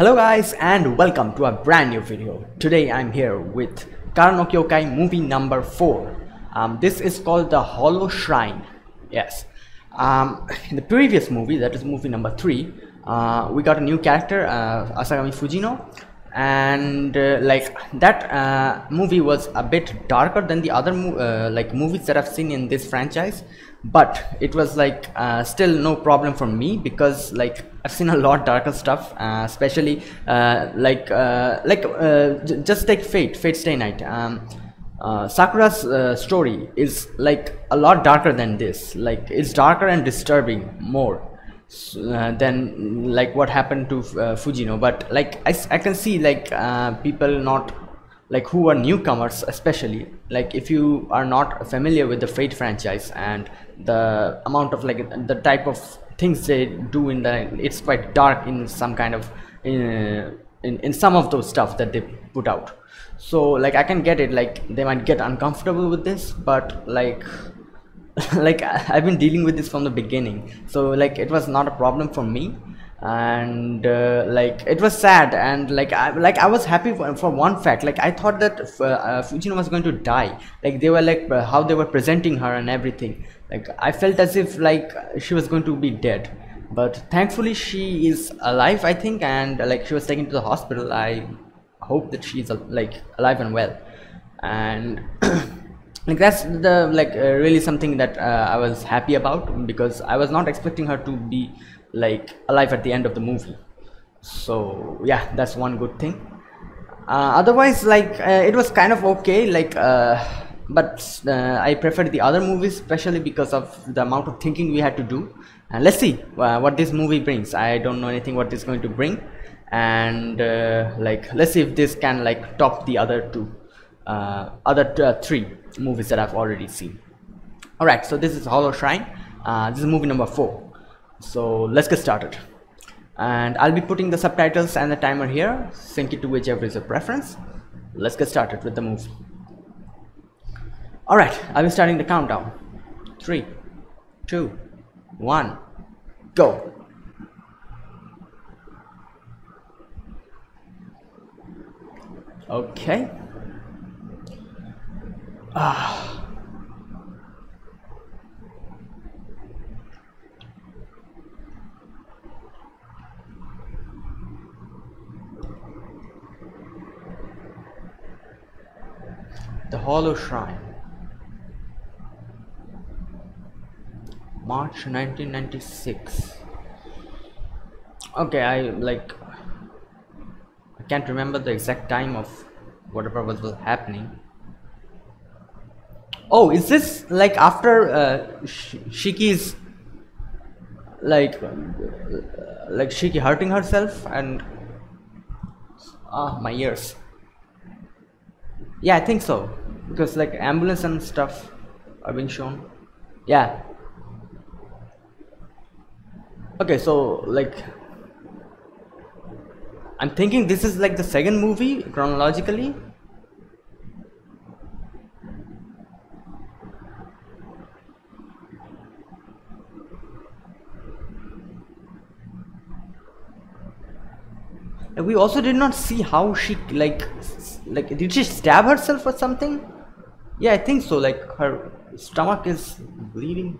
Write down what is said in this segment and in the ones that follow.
Hello guys and welcome to a brand new video. Today I'm here with Kara no Kyoukai movie number 4. Um, this is called The Hollow Shrine. Yes. Um, in the previous movie, that is movie number 3, uh, we got a new character, uh, Asagami Fujino. And uh, like that uh, movie was a bit darker than the other mo uh, like movies that I've seen in this franchise but it was like uh, still no problem for me because like I've seen a lot darker stuff uh, especially uh, like uh, like uh, just take Fate Fate Stay Night. Um, uh, Sakura's story is like a lot darker than this. Like it's darker and disturbing more than like what happened to Fujino but like I, I can see like people not like who are newcomers especially like if you are not familiar with the fate franchise and the amount of like the type of things they do in the it's quite dark in some kind of in, in, in some of those stuff that they put out. So like i can get it like they might get uncomfortable with this but like like i've been dealing with this from the beginning. So like it was not a problem for me and uh, like it was sad and like I like I was happy for, for one fact like I thought that uh, uh Fujino was going to die. Like they were like uh, how they were presenting her and everything like I felt as if like she was going to be dead. But thankfully she is alive I think and like she was taken to the hospital. I hope that she's like alive and well. And like that's the like uh, really something that uh, I was happy about because I was not expecting her to be like alive at the end of the movie. So yeah that's one good thing. Uh, otherwise like uh, it was kind of okay. Like uh, but uh, I preferred the other movies especially because of the amount of thinking we had to do. And let's see uh, what this movie brings. I don't know anything what this is going to bring. And uh, like let's see if this can like top the other two other three movies that I've already seen. Alright so this is Hollow Shrine. This is movie number four. So let's get started. And I'll be putting the subtitles and the timer here. Sync it to whichever is your preference. Let's get started with the movie alright I'll be starting the countdown? Three two one go. Okay. Ah. The Hollow Shrine March 1996 okay I like I can't remember the exact time of whatever was happening. Oh is this like after uh, Sh Shiki's like like Shiki hurting herself and ah my ears. Yeah I think so because like ambulance and stuff are being shown. Yeah okay so like I'm thinking this is like the second movie chronologically. And we also did not see how she like like did she stab herself or something? Yeah i think so like her stomach is bleeding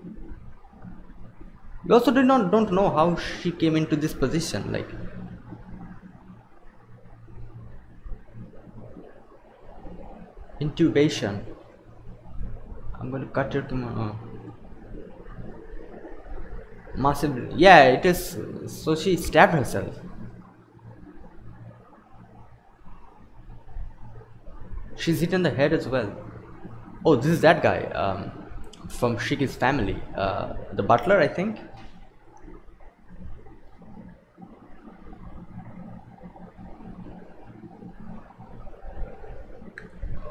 we also did not don't know how she came into this position like. Intubation. I'm going to cut your tomorrow massive yeah it is so she stabbed herself. She's hit in the head as well. Oh this is that guy um, from Shiki's family uh, the butler I think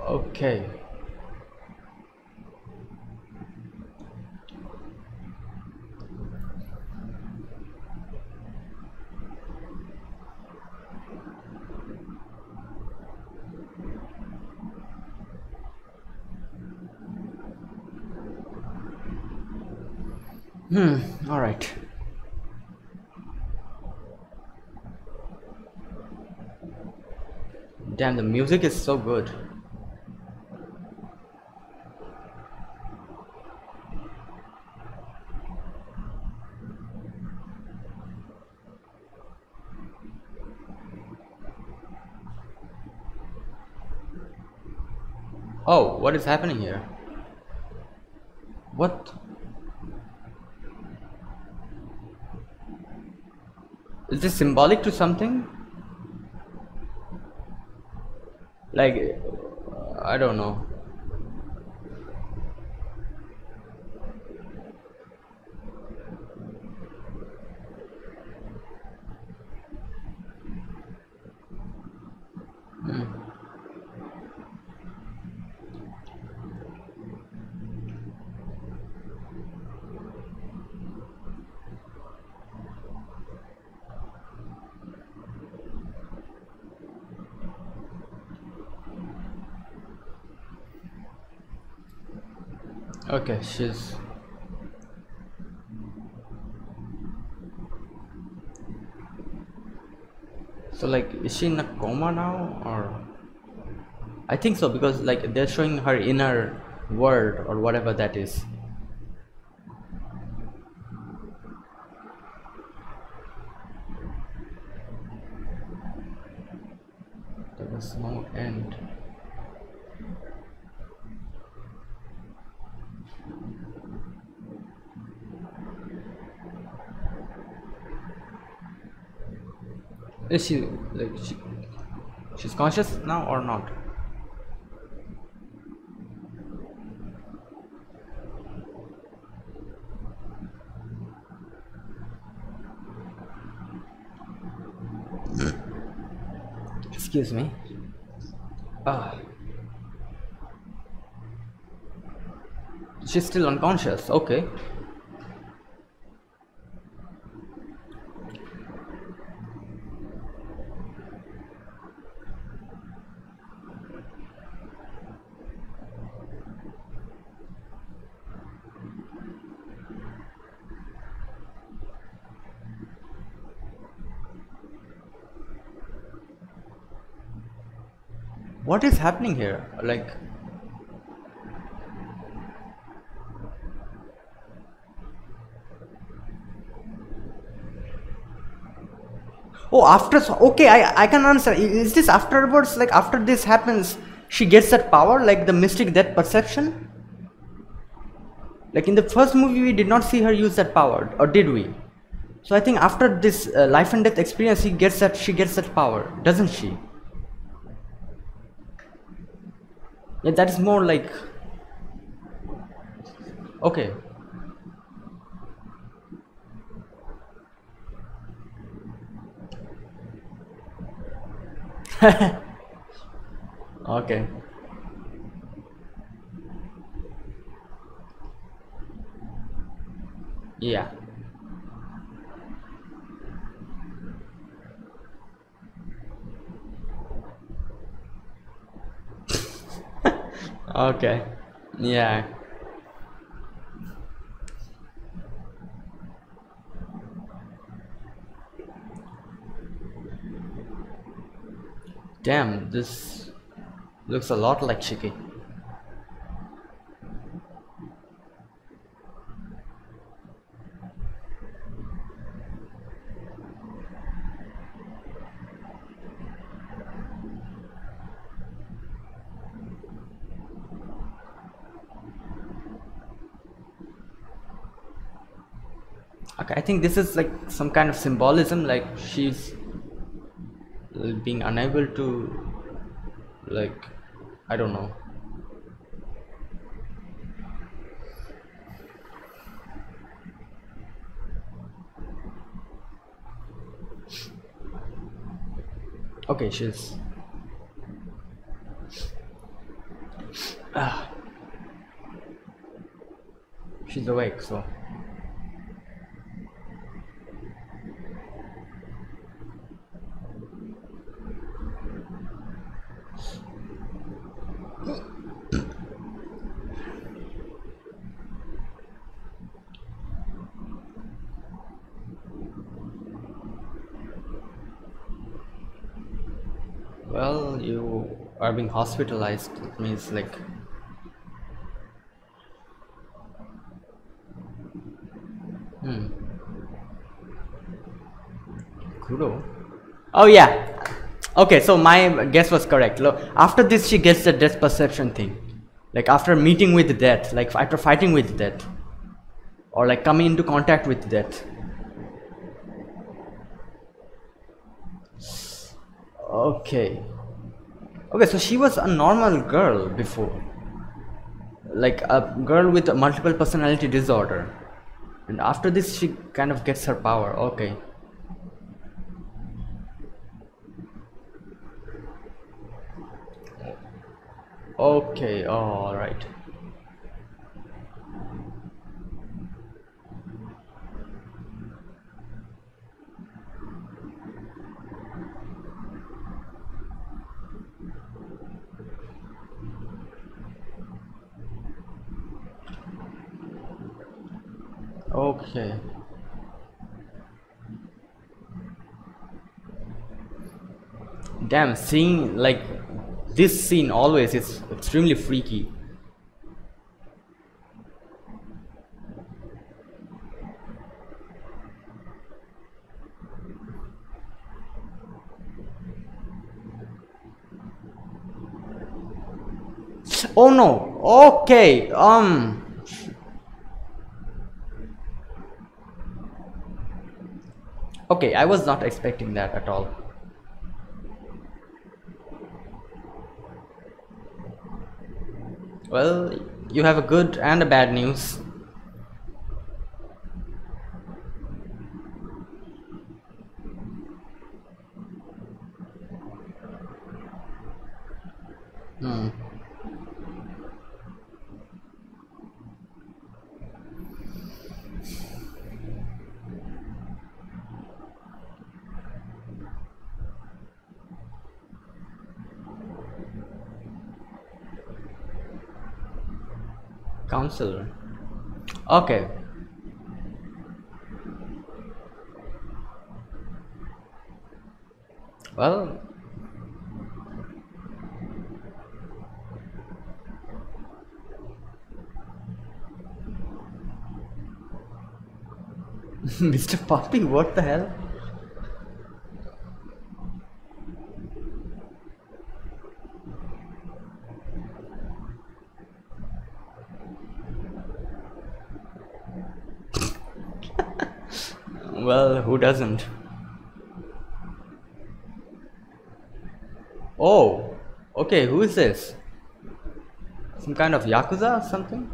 okay Hmm, alright. Damn, the music is so good. Oh, what is happening here? What? Is this symbolic to something? Like, I don't know. Hmm. She's so like is she in a coma now or I think so because like they're showing her inner world or whatever that is. There was no end. Is she like she she's conscious now or not? Excuse me. Ah. She's still unconscious. Okay. What is happening here? Like Oh, after okay, I I can answer. Is this afterwards? Like after this happens, she gets that power, like the mystic death perception. Like in the first movie, we did not see her use that power, or did we? So I think after this uh, life and death experience, she gets that she gets that power, doesn't she? Yeah, that is more like okay. okay. Yeah. Okay. Yeah. Damn, this looks a lot like Shiki. Okay, I think this is like some kind of symbolism, like she's being unable to, like, I don't know. Okay, she's. Ah. She's awake, so. Being hospitalized. It means like. Hmm. Oh yeah. Okay, so my guess was correct. Look, after this, she gets the death perception thing. Like after meeting with death, like after fighting with death, or like coming into contact with death. Okay. Okay, so she was a normal girl before. Like a girl with a multiple personality disorder. And after this, she kind of gets her power. Okay. Okay, alright. Okay. Damn, seeing like this scene always is extremely freaky. Oh no, okay, um, Okay, I was not expecting that at all. Well, you have a good and a bad news. Hmm. Counselor okay well Mr. Puppy, what the hell? Well, who doesn't? Oh, okay, who is this? Some kind of Yakuza or something?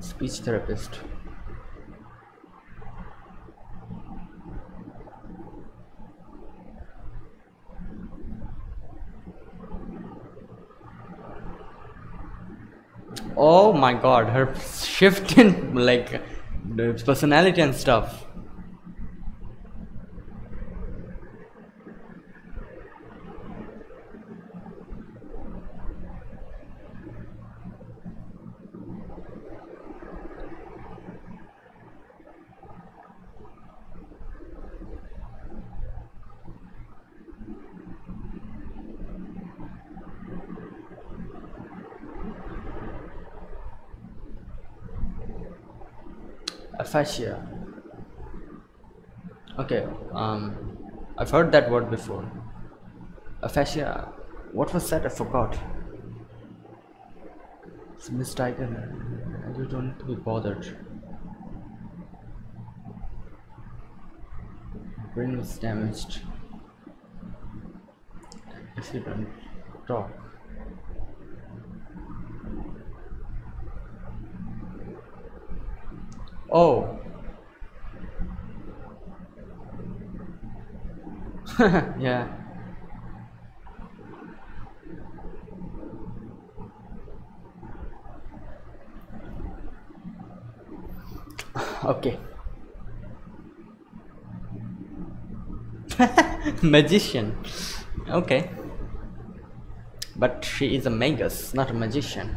Speech therapist. Oh my god, her shift in like personality and stuff. Aphasia okay um i've heard that word before. Aphasia what was that i forgot. It's mistaken i just don't need to be bothered. Brain was damaged. If you don't talk Oh. yeah. okay. magician. Okay. But she is a magus, not a magician.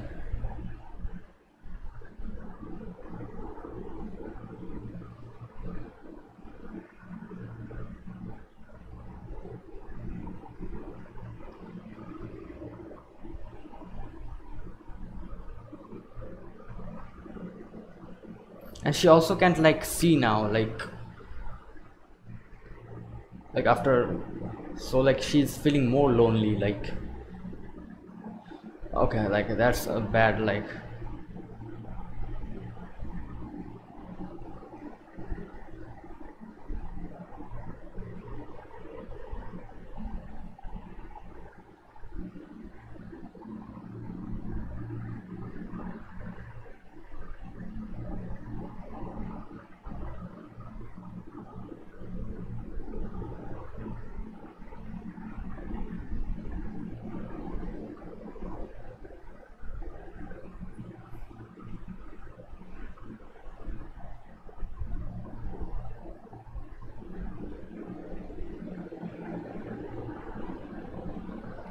She also can't like see now like like after so like she's feeling more lonely like okay like that's a bad like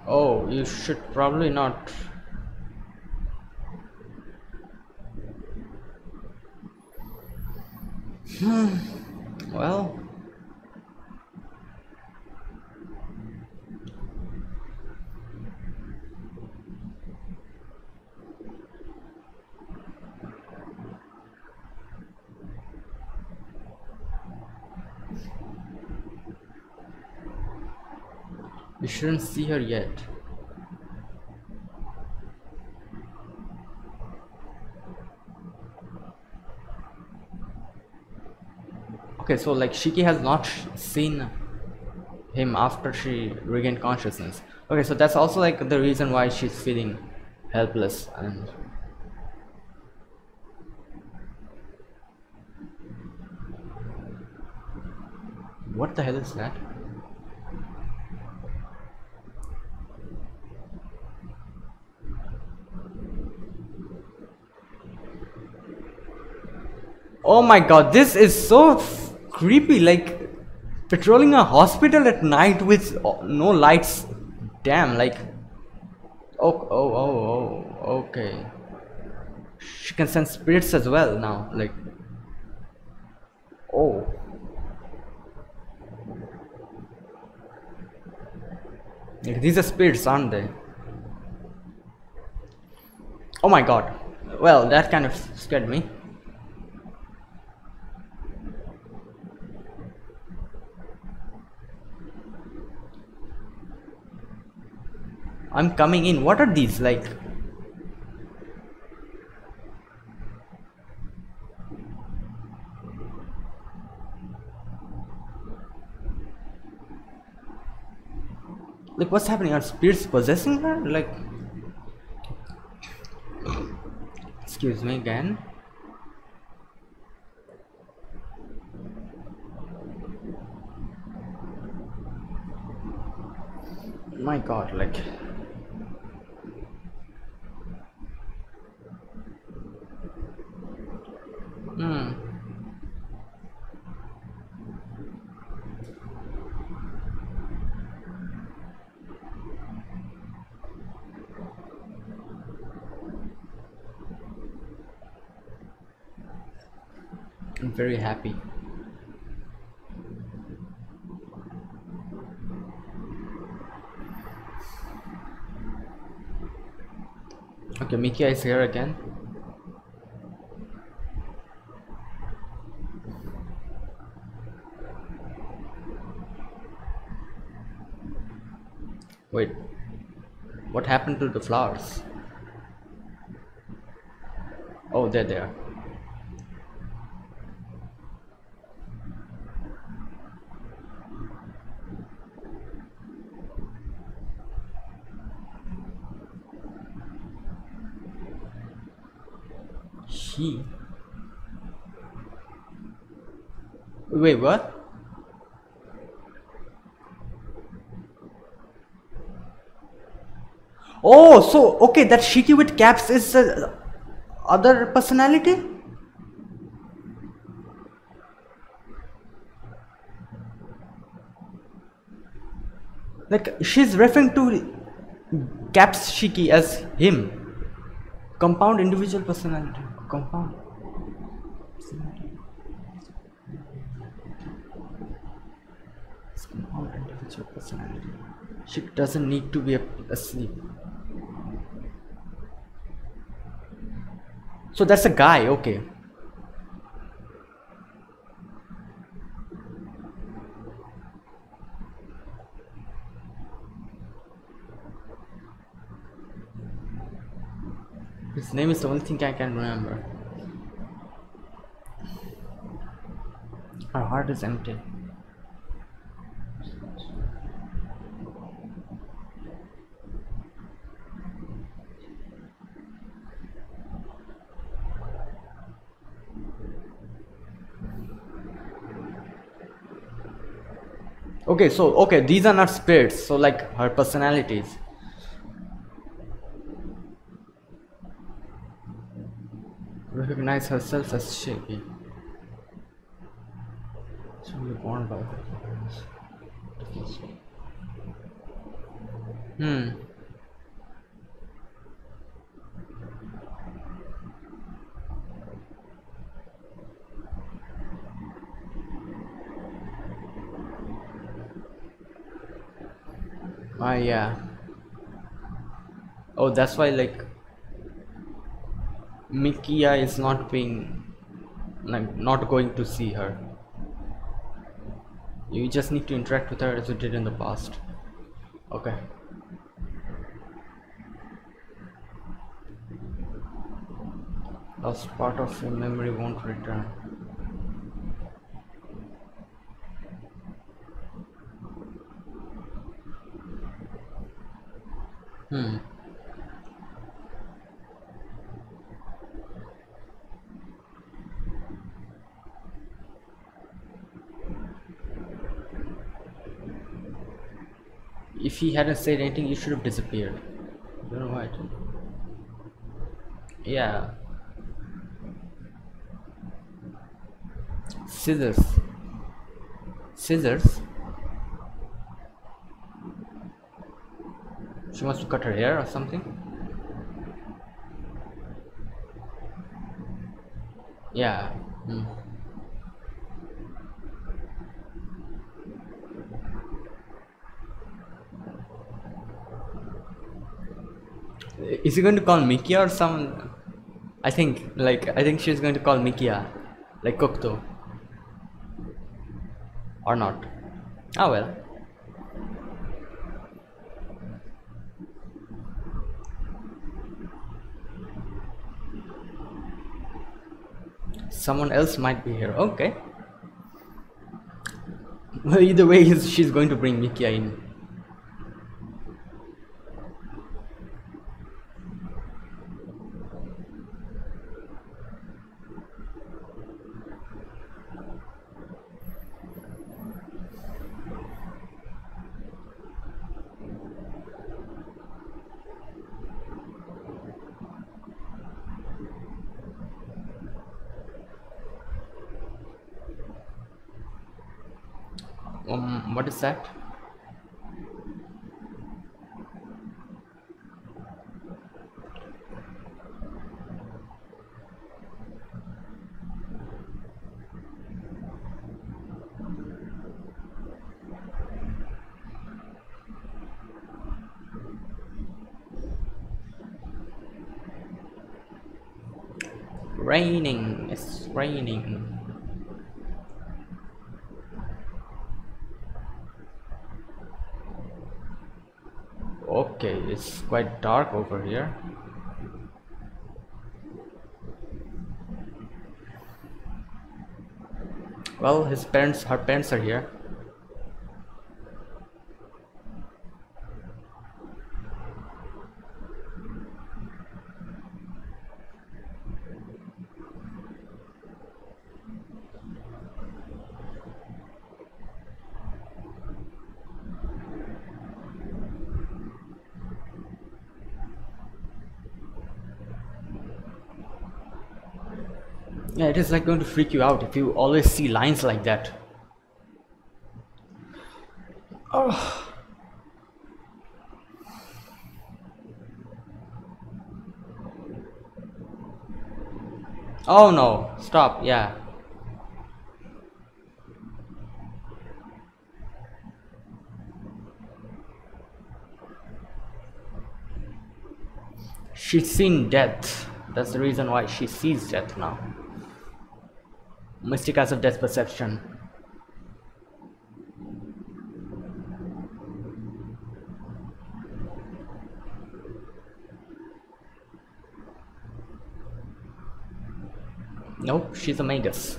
Oh, you should probably not. Hmm. Well. You shouldn't see her yet. Okay, so like Shiki has not seen him after she regained consciousness. Okay, so that's also like the reason why she's feeling helpless and what the hell is that? Oh my god, this is so creepy. Like patrolling a hospital at night with uh, no lights. Damn, like. Oh, oh, oh, oh, okay. She can sense spirits as well now. Like. Oh. Like, these are spirits, aren't they? Oh my god. Well, that kind of scared me. I'm coming in. What are these like? Like what's happening? Are spirits possessing her? Like excuse me again. My god, like Hmm. I'm very happy. Okay, Mikiya is here again. Wait, what happened to the flowers? Oh, there they're there. She. Wait, what? Oh, so okay, that Shiki with caps is the other personality? Like she's referring to caps Shiki as him. Compound individual personality. Compound. Compound individual personality. She doesn't need to be asleep. So that's a guy, okay. His name is the only thing I can remember. Her heart is empty. Okay so okay these are not spirits so like her personalities. Recognize herself as Shiki born by hmm Ah, yeah. Oh, that's why like Mikiya is not being like not going to see her. You just need to interact with her as you did in the past. Okay. Lost part of your memory won't return. Hmm. If he hadn't said anything, you should have disappeared. I don't know why. Yeah. Scissors. Scissors? She wants to cut her hair or something? Yeah. Hmm. Is he going to call Mikiya or some? I think, like, I think she's going to call Mikiya, like Kokutou. Or not. Oh well. someone else might be here okay well either way she's going to bring Mikia in um, what is that? Raining. It's raining okay it's quite dark over here. Well his parents her parents are here it is like going to freak you out if you always see lines like that. Oh. Oh no. Stop. Yeah. She's seen death. That's the reason why she sees death now mystic as of death perception nope she's a magus.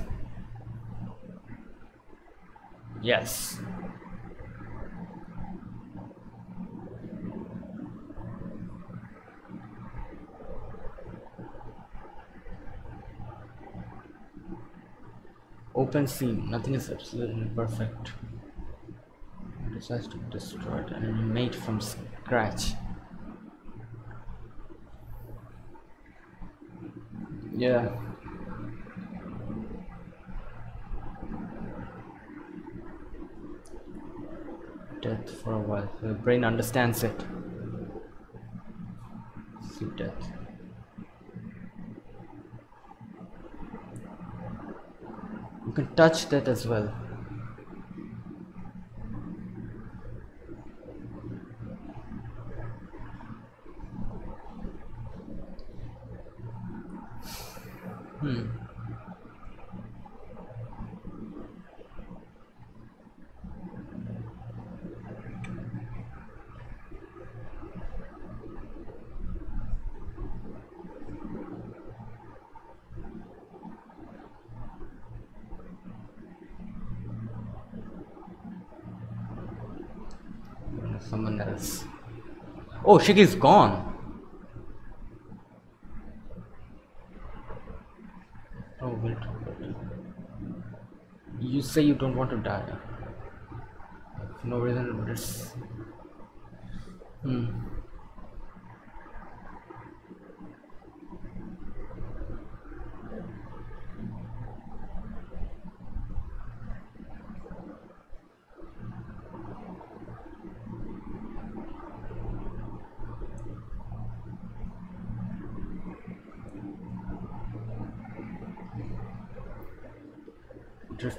Yes. Open scene. Nothing is absolutely perfect. Decides to destroy it and made from scratch. Yeah. Death for a while. The brain understands it. See death. You can touch that as well. Hmm. Someone else. Oh, Shiki's gone. Oh, wait. You say you don't want to die. No reason, but it's. Hmm.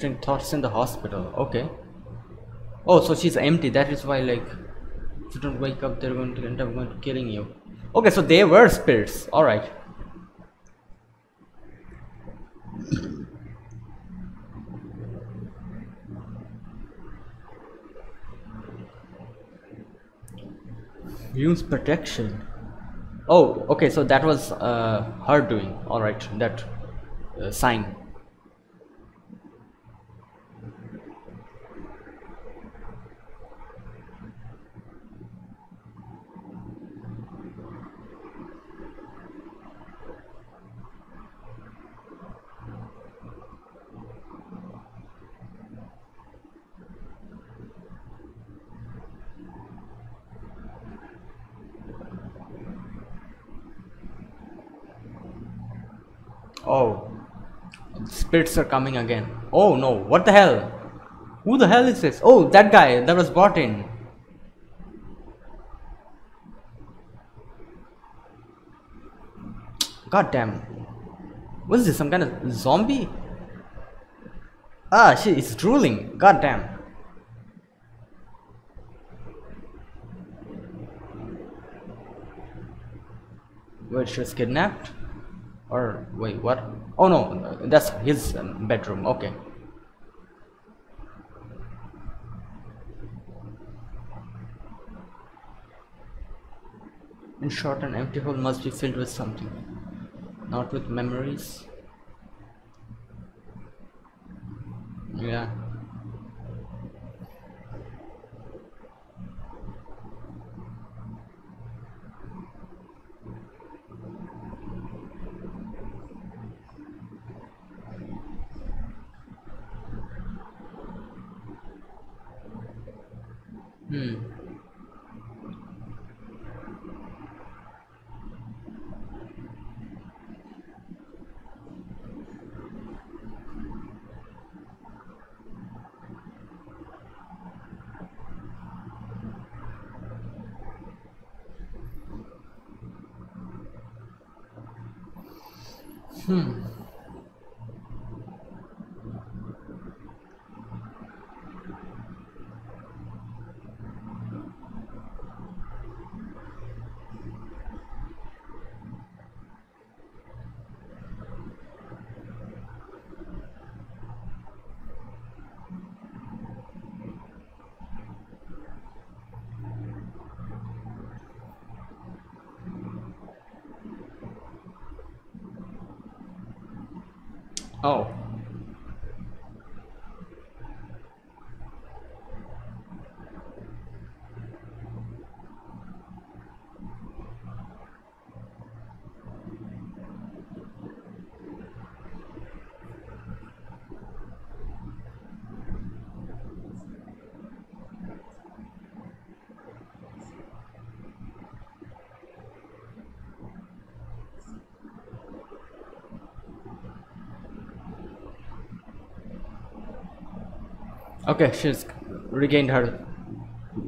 Thoughts in the hospital. Okay. Oh, so she's empty. That is why, like, if you don't wake up, they're going to end up going to killing you. Okay, so they were spirits. All right. Use protection. Oh, okay. So that was uh, her doing. All right. That uh, sign. Oh, spirits are coming again. Oh no, what the hell? Who the hell is this? Oh, that guy that was brought in. God damn. What is this? Some kind of zombie? Ah, shit, it's drooling. God damn. Wait, she was kidnapped? Or wait, what? Oh no, that's his um, bedroom. Okay. In short, an empty hole must be filled with something, not with memories. Yeah. Okay, she's regained her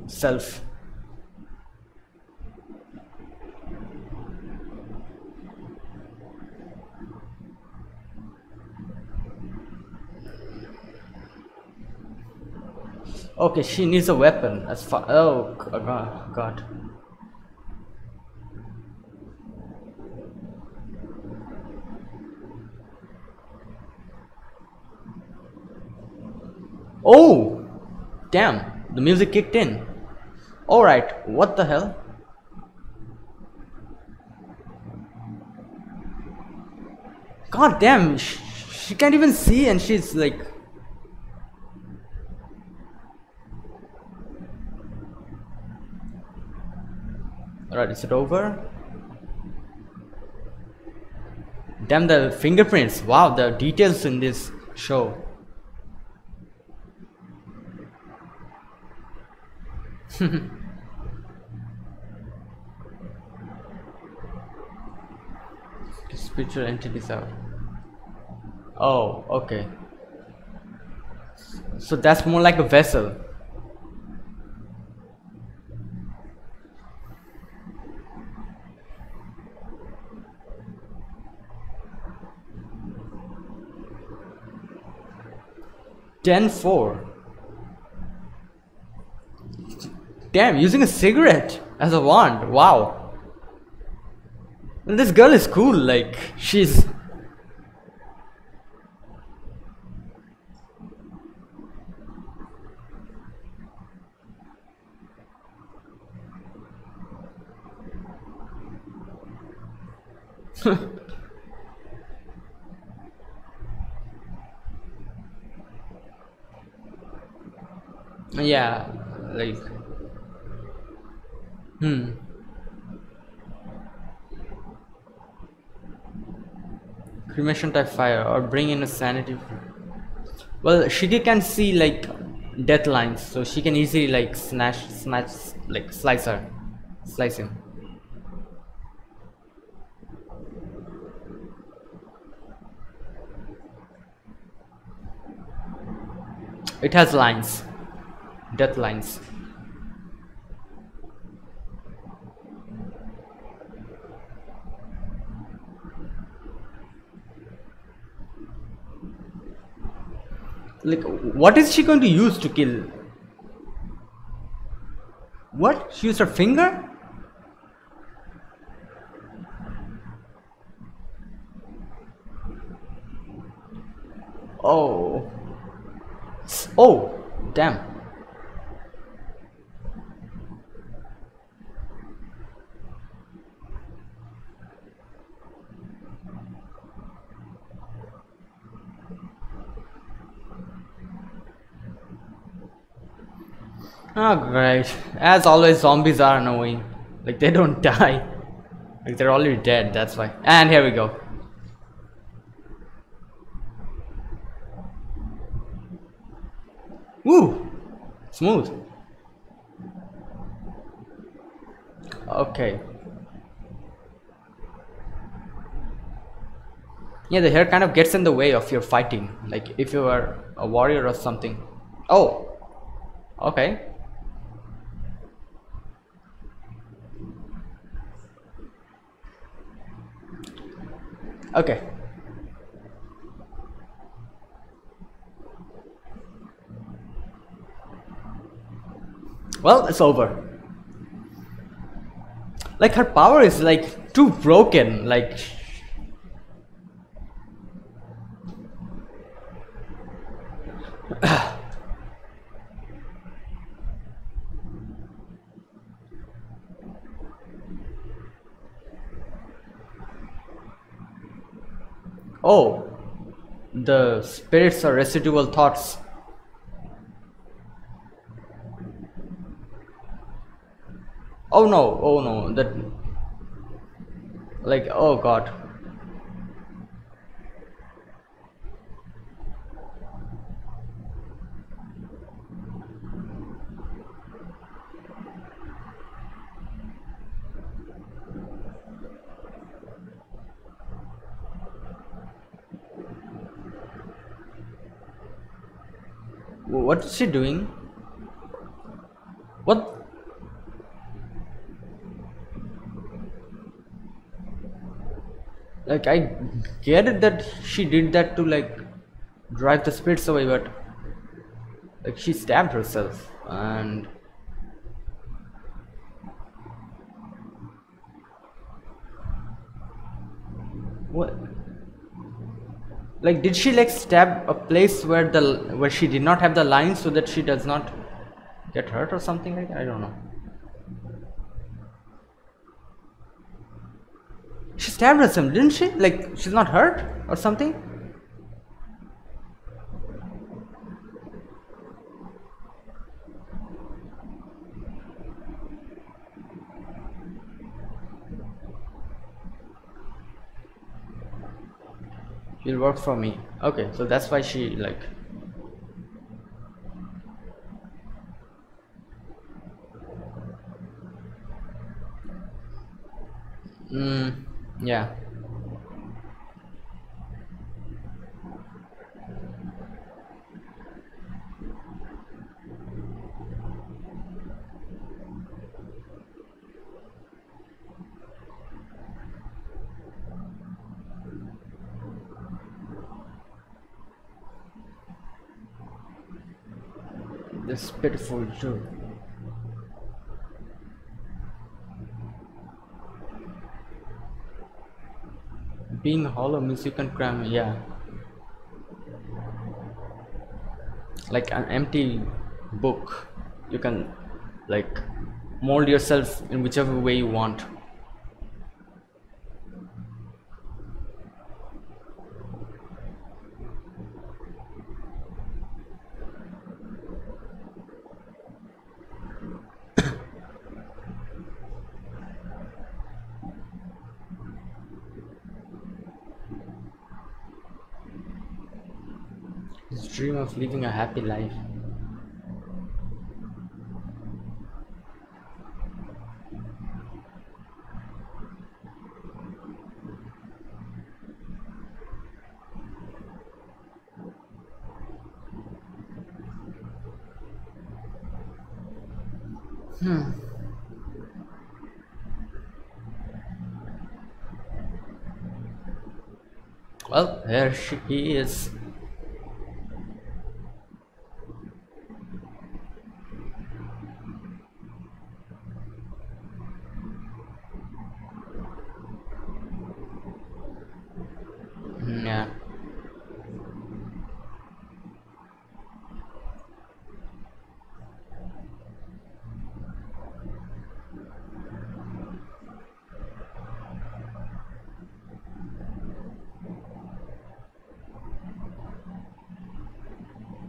self. Okay, she needs a weapon. As far oh god, god. Oh, damn! The music kicked in. All right, what the hell? God damn! She, she can't even see, and she's like Alright, is it over? Damn the fingerprints. Wow, the details in this show. Spiritual entities are. Oh, okay. So that's more like a vessel. Ten four. Damn, using a cigarette as a wand. Wow. And this girl is cool. Like she's. yeah, like. Hmm. Cremation type fire or bring in a sanity. Well, she can see like death lines, so she can easily like snatch, snatch, like slice her, slice him. It has lines, death lines. Like what is she going to use to kill? What? She used her finger oh oh damn Oh great. As always zombies are annoying. Like they don't die. Like they're already dead, that's why. And here we go. Woo! Smooth. Okay. Yeah, the hair kind of gets in the way of your fighting. Like if you are a warrior or something. Oh! Okay. Okay. Well, it's over. Like her power is like too broken, like Oh. the spirits or residual thoughts oh no oh no that like oh god what is she doing? What? Like I get it that she did that to like drive the spirits away but like she stabbed herself and what like did she like stab a place where the where she did not have the line so that she does not get hurt or something like that? I don't know. She stabbed herself didn't she? Like she's not hurt or something She'll work for me. Okay, so that's why she like Mm, yeah. This pitiful too. Being hollow means you can cram, yeah. Like an empty book, you can like mold yourself in whichever way you want. His dream of living a happy life. Hmm. Well, there she is. Mm, Yeah.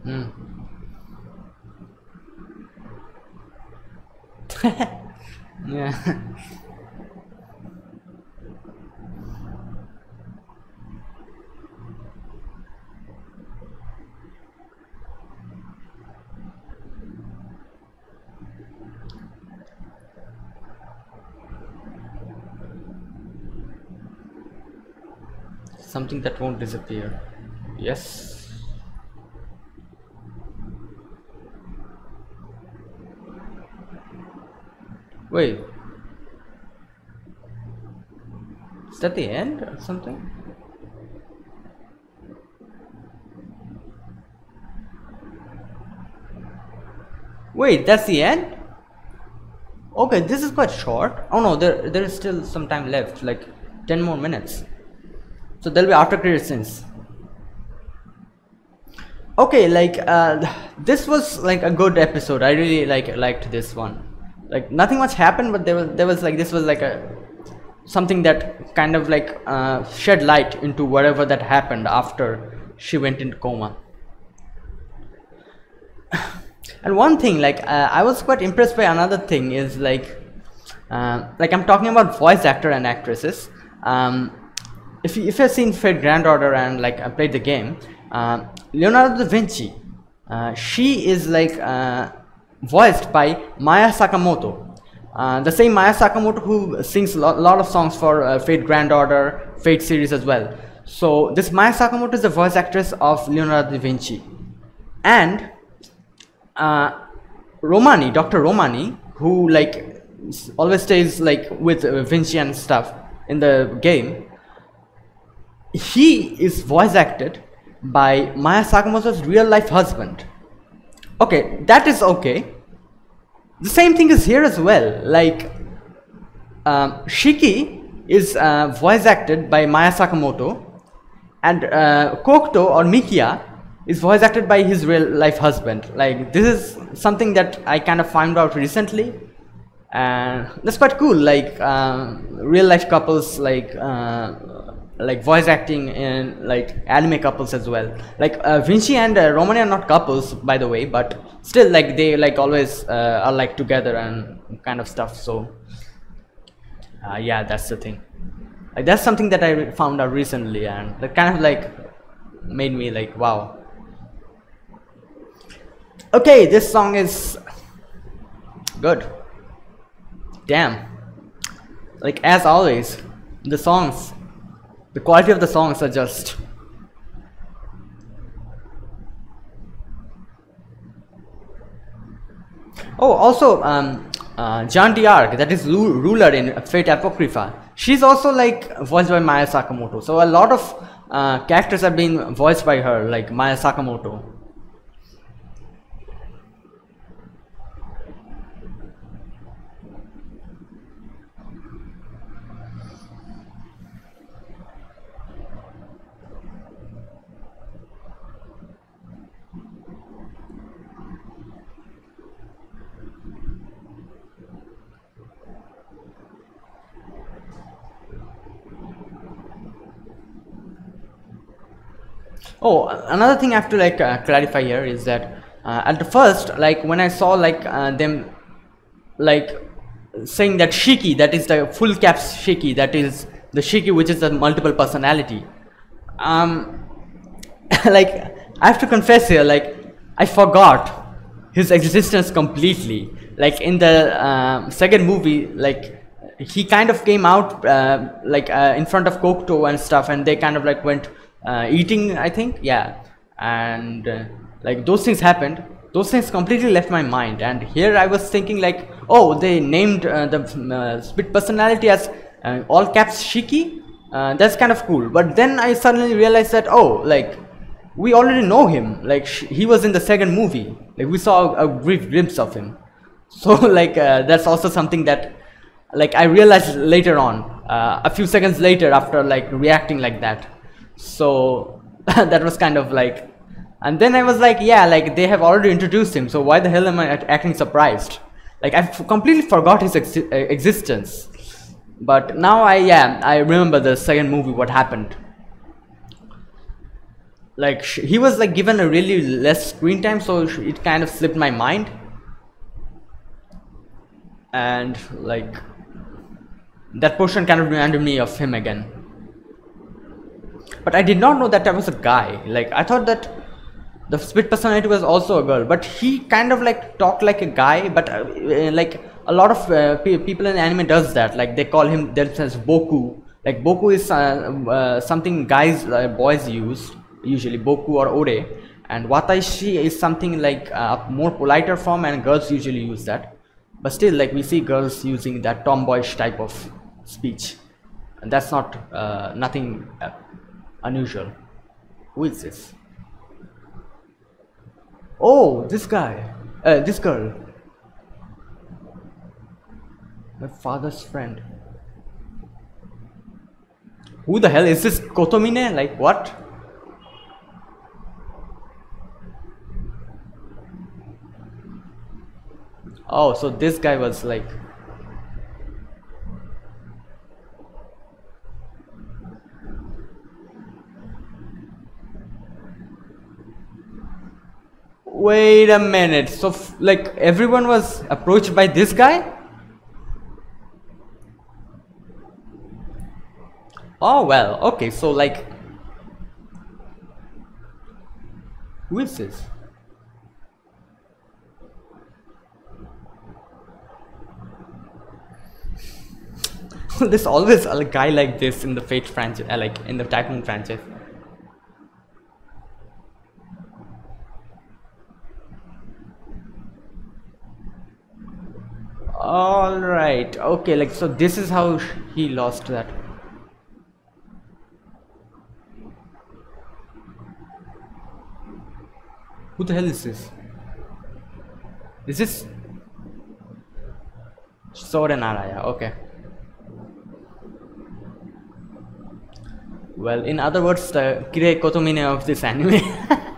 Hmm. yeah. That won't disappear. Yes. Wait. Is that the end or something? Wait, that's the end? Okay, this is quite short. Oh no, there there is still some time left, like 10 more minutes. So there'll be after credit scenes. Okay, like uh, this was like a good episode. I really like liked this one. Like nothing much happened, but there was there was like this was like a something that kind of like uh, shed light into whatever that happened after she went into coma and one thing like uh, i was quite impressed by another thing is like uh, like i'm talking about voice actor and actresses um, if, you, if you've seen Fate Grand Order and like I played the game, uh, Leonardo da Vinci, uh, she is like uh, voiced by Maya Sakamoto. Uh, the same Maya Sakamoto who sings a lot, lot of songs for uh, Fate Grand Order, Fate series as well. So this Maya Sakamoto is the voice actress of Leonardo da Vinci. And uh, Romani, Dr. Romani, who like always stays like with Vinci and stuff in the game, he is voice acted by Maya Sakamoto's real life husband. Okay, that is okay. The same thing is here as well. Like, um, Shiki is uh, voice acted by Maya Sakamoto, and uh, Kokutou or Mikiya is voice acted by his real life husband. Like, this is something that I kind of found out recently, and that's quite cool. Like, um, real life couples, like, uh, like voice acting in like anime couples as well. Like uh, vinci and uh, romani are not couples by the way but still like they like always uh, are like together and kind of stuff so uh, yeah that's the thing. Like that's something that i found out recently and that kind of like made me like wow. Okay this song is good. Damn. Like as always the songs the quality of the songs are just oh also um, uh, Jeanne d'Arc that is ruler in Fate Apocrypha she's also like voiced by Maya Sakamoto. So a lot of uh, characters have been voiced by her like Maya Sakamoto oh another thing i have to like uh, clarify here is that uh, at the first like when i saw like uh, them like saying that shiki that is the full caps shiki that is the shiki which is the multiple personality um like i have to confess here like i forgot his existence completely. Like in the uh, second movie like he kind of came out uh, like uh, in front of Kokutou and stuff and they kind of like went uh, eating i think yeah. And uh, like those things happened. Those things completely left my mind. And here i was thinking like oh they named uh, the uh, split personality as uh, all caps shiki. Uh, that's kind of cool. But then i suddenly realized that oh like we already know him. Like he was in the second movie. Like we saw a, a brief glimpse of him. So like that's also something that like i realized later on a few seconds later after like reacting like that so that was kind of like and then i was like yeah like they have already introduced him so why the hell am i acting surprised? Like i completely forgot his ex uh, existence. But now i yeah i remember the second movie what happened. Like he was like given a really less screen time so it kind of slipped my mind. And like that portion kind of reminded me of him again but I did not know that I was a guy. Like I thought that the split personality was also a girl, but he kind of like talked like a guy, but uh, uh like a lot of uh, people in anime does that. Like they call him themselves Boku. Like Boku is uh, uh something guys uh, boys use usually Boku or Ore, and Watashi is something like a more politer form, and girls usually use that. But still, like we see girls using that tomboyish type of speech, and that's not nothing unusual. Who is this? Oh, this guy. Uh, this girl. My father's friend. Who the hell is this Kotomine? Like what? Oh, so this guy was like wait a minute. So like everyone was approached by this guy? Oh well okay so like who is this? There's always a guy like this in the fate franchise uh, like in the Type Moon franchise all right. Okay like so this is how he lost that. Who the hell is this? Is this Souren Araya okay. Well in other words the Kirei Kotomine of this anime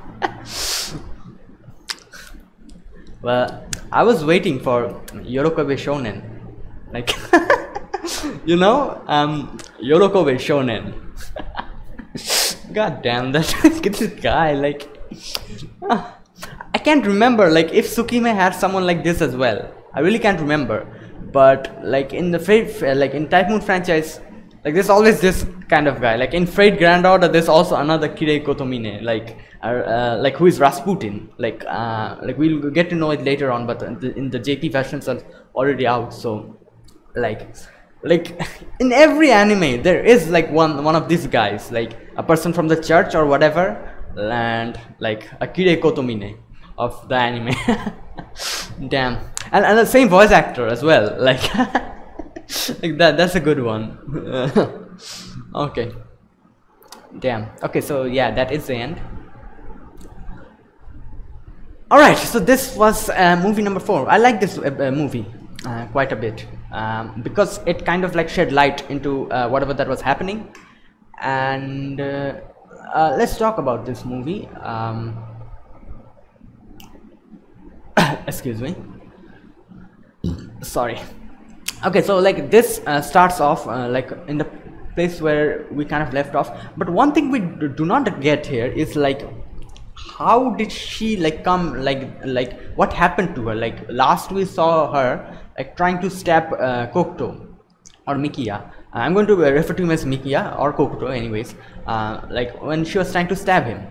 well I was waiting for Yorokobe Shonen like you know um Yorokobe Shonen god damn that this guy like ah, I can't remember like if Tsukihime had someone like this as well. I really can't remember. But like in the like in Type Moon franchise like there's always this kind of guy. Like in Fate Grand Order there's also another Kirei Kotomine like uh, uh, like who is Rasputin. Like uh, like we'll get to know it later on but in the, in the JP versions are already out so like like in every anime there is like one one of these guys. Like a person from the church or whatever and like a Kirei Kotomine of the anime. Damn. And, and the same voice actor as well like like that that's a good one. Okay. Damn. Okay so yeah that is the end. All right so this was uh, movie number four. I like this uh, uh, movie uh, quite a bit um, because it kind of like shed light into uh, whatever that was happening. And uh, let's talk about this movie um, excuse me. Sorry okay so like this uh, starts off uh, like in the place where we kind of left off. But one thing we do not get here is like how did she like come like like what happened to her? Like last we saw her like trying to stab uh, Kokutou or Mikiya. I'm going to uh, refer to him as Mikiya or Kokutou anyways. Uh, like when she was trying to stab him.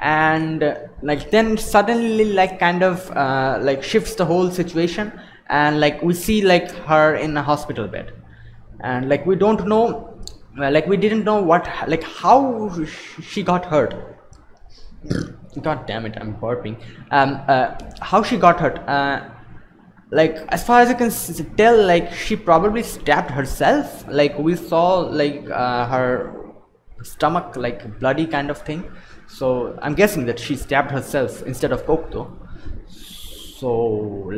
And uh, like then suddenly like kind of uh, like shifts the whole situation and like we see like her in a hospital bed. And like we don't know like we didn't know what like how she got hurt. God damn it i'm burping. Um uh, how she got hurt uh like as far as i can tell like she probably stabbed herself. Like we saw like uh, her stomach like bloody kind of thing. So i'm guessing that she stabbed herself instead of kokutou so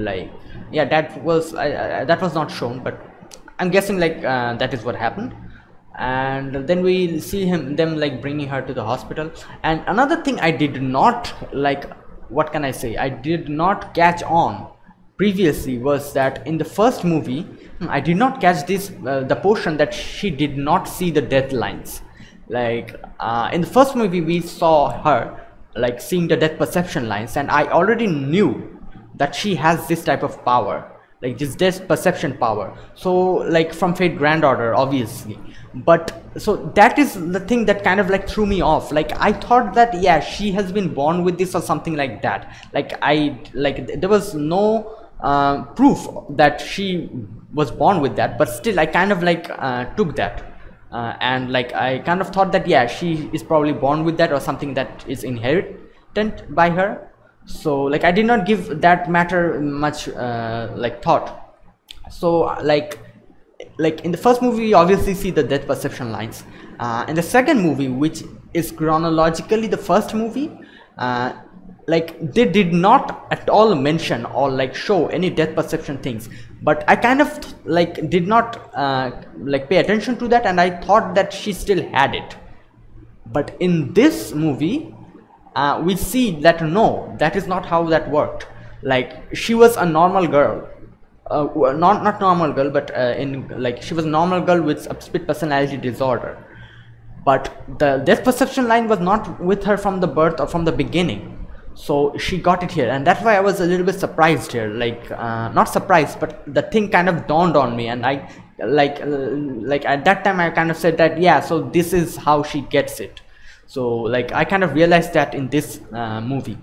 like yeah that was I, that was not shown but i'm guessing like uh, that is what happened. And then we see him them like bringing her to the hospital. And another thing i did not like what can i say? I did not catch on previously was that in the first movie i did not catch this uh, the portion that she did not see the death lines. Like uh, in the first movie we saw her like seeing the death perception lines. And i already knew that she has this type of power like just this perception power. So like from fate grand order obviously. But so that is the thing that kind of like threw me off. Like i thought that yeah she has been born with this or something like that. Like i like th- there was no uh, proof that she was born with that. But still i kind of like uh, took that. Uh, and like i kind of thought that yeah she is probably born with that or something that is inherited by her so like i did not give that matter much uh, like thought. So like like in the first movie we obviously see the death perception lines. Uh, in the second movie which is chronologically the first movie uh, like they did not at all mention or like show any death perception things. But i kind of like did not uh, like pay attention to that and i thought that she still had it. But in this movie uh, we see that no that is not how that worked. Like she was a normal girl. Uh, not not normal girl but uh, in like she was a normal girl with a split personality disorder. But the death perception line was not with her from the birth or from the beginning. So she got it here. And that's why i was a little bit surprised here. Like uh, not surprised but the thing kind of dawned on me. And i like uh, like at that time i kind of said that yeah so this is how she gets it so like i kind of realized that in this uh, movie.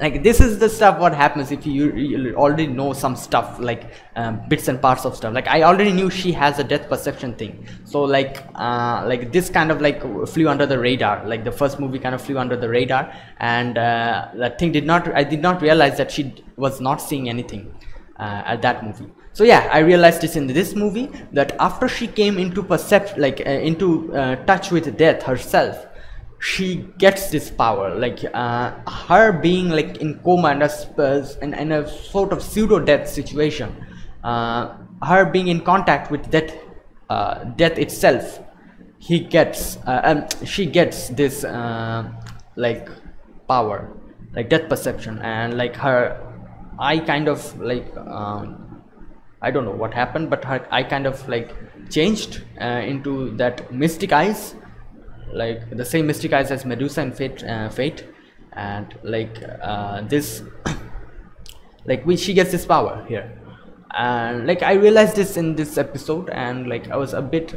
Like this is the stuff what happens if you, you already know some stuff like um, bits and parts of stuff. Like i already knew she has a death perception thing. So like uh, like this kind of like flew under the radar. Like the first movie kind of flew under the radar. And uh, that thing did not i did not realize that she was not seeing anything uh, at that movie. So yeah i realized this in this movie that after she came into percept like uh, into uh, touch with death herself she gets this power like uh, her being like in coma and a, in, in a sort of pseudo death situation uh, her being in contact with death uh, death itself he gets uh, um, she gets this uh, like power like death perception and like her eye kind of like um, I don't know what happened but her eye kind of like changed uh, into that mystic eyes like the same mystic eyes as Medusa and Fate, uh, Fate. And like uh, this like we she gets this power here. And like I realized this in this episode and like I was a bit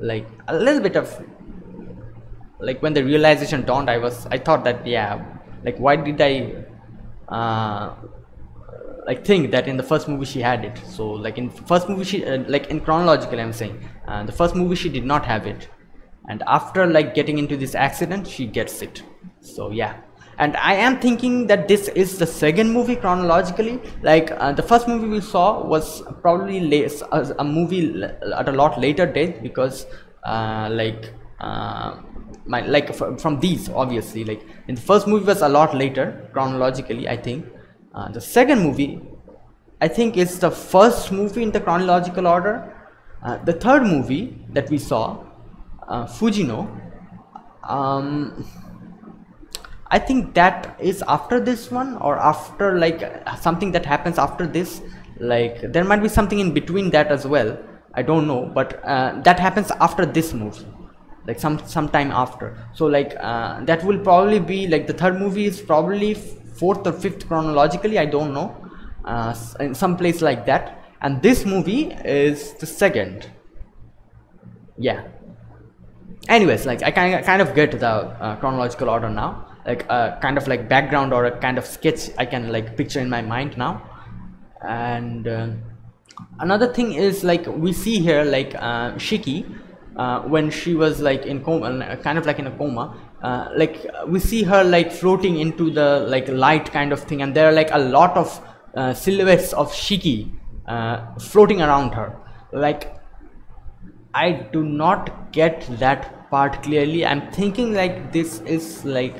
like a little bit of like when the realization dawned I was I thought that yeah like why did I uh, like think that in the first movie she had it? So like in first movie she uh, like in chronological I'm saying uh, the first movie she did not have it and after like getting into this accident she gets it. So yeah. And i am thinking that this is the second movie chronologically. Like uh, the first movie we saw was probably uh, a movie at a lot later date because uh, like uh, my like from these obviously. Like in the first movie was a lot later chronologically i think. Uh, the second movie i think is the first movie in the chronological order. Uh, the third movie that we saw uh, Fujino. Um, I think that is after this one or after like something that happens after this like there might be something in between that as well. I don't know but uh, that happens after this movie like some sometime after. So like uh, that will probably be like the third movie is probably fourth or fifth chronologically I don't know uh, in some place like that. And this movie is the second. Yeah anyways like i kind of, kind of get the uh, chronological order now. Like a uh, kind of like background or a kind of sketch i can like picture in my mind now. And uh, another thing is like we see here like uh, shiki uh, when she was like in coma uh, kind of like in a coma like we see her like floating into the like light kind of thing and there are like a lot of silhouettes of shiki floating around her. Like I do not get that part clearly. I'm thinking like this is like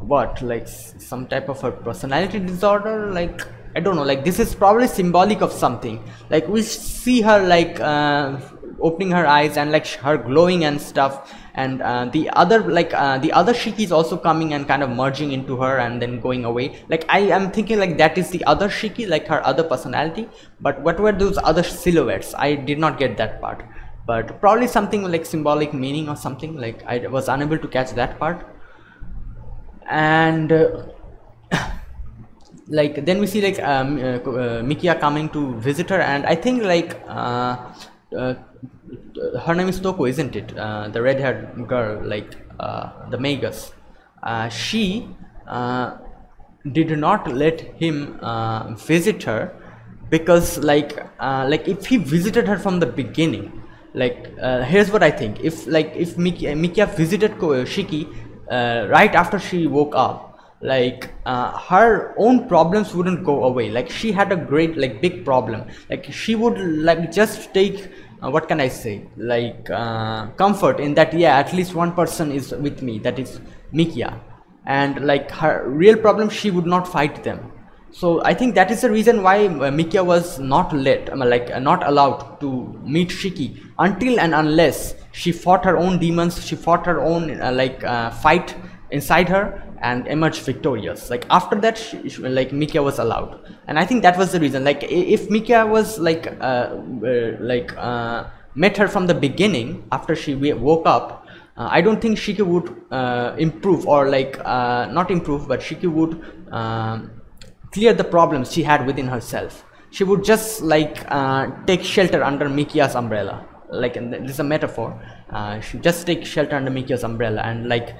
what like some type of a personality disorder? Like i don't know. Like this is probably symbolic of something. Like we see her like uh, opening her eyes and like her glowing and stuff. And uh, the other like uh, the other shiki is also coming and kind of merging into her and then going away. Like i am thinking like that is the other shiki like her other personality. But what were those other silhouettes? I did not get that part but probably something like symbolic meaning or something like I was unable to catch that part. And uh, like then we see like um, uh, uh, Mikiya coming to visit her. And I think like uh, uh, her name is Toko isn't it? Uh, the red haired girl like the Magus. She did not let him visit her because like like if he visited her from the beginning like uh, here's what I think. If like if Miki, uh, Mikiya visited uh, Shiki uh, right after she woke up like uh, her own problems wouldn't go away. Like she had a great like big problem. Like she would like just take uh, what can I say? Like comfort in that yeah at least one person is with me that is Mikiya and like her real problem she would not fight them so I think that is the reason why uh, Mikiya was not let, like uh, not allowed to meet Shiki until and unless she fought her own demons, she fought her own uh, like uh, fight inside her and emerged victorious. Like after that, she, she, like Mikiya was allowed, and I think that was the reason. Like if Mikiya was like uh, uh, like met her from the beginning after she woke up, uh, I don't think Shiki would uh, improve or like uh, not improve but Shiki would um, clear the problems she had within herself. She would just like uh, take shelter under Mikiya's umbrella. Like this is a metaphor. Uh, she just take shelter under Mikiya's umbrella and like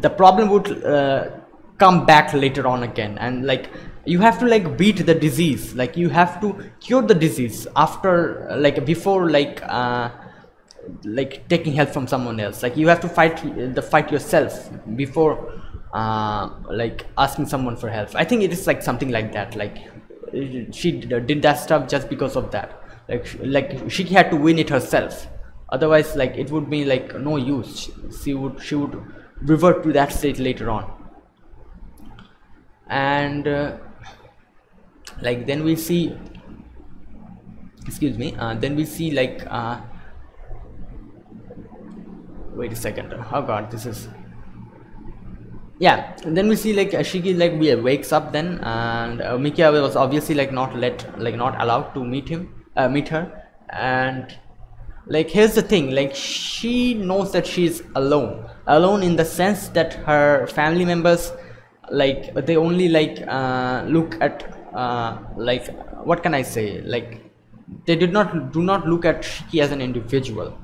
the problem would uh, come back later on again. And like you have to like beat the disease. Like you have to cure the disease after like before like uh, like taking help from someone else. Like you have to fight the fight yourself before uh, like asking someone for help. I think it is like something like that like she did that stuff just because of that. Like like she had to win it herself. Otherwise like it would be like no use. She would she would revert to that state later on. And uh, like then we see excuse me uh, then we see like uh, wait a second. Oh god this is yeah then we see like Shiki like we wakes up then and uh, Mikiya was obviously like not let like not allowed to meet him uh, meet her. And like here's the thing like she knows that she's alone. Alone in the sense that her family members like they only like uh, look at uh, like what can I say? Like they did not do not look at Shiki as an individual.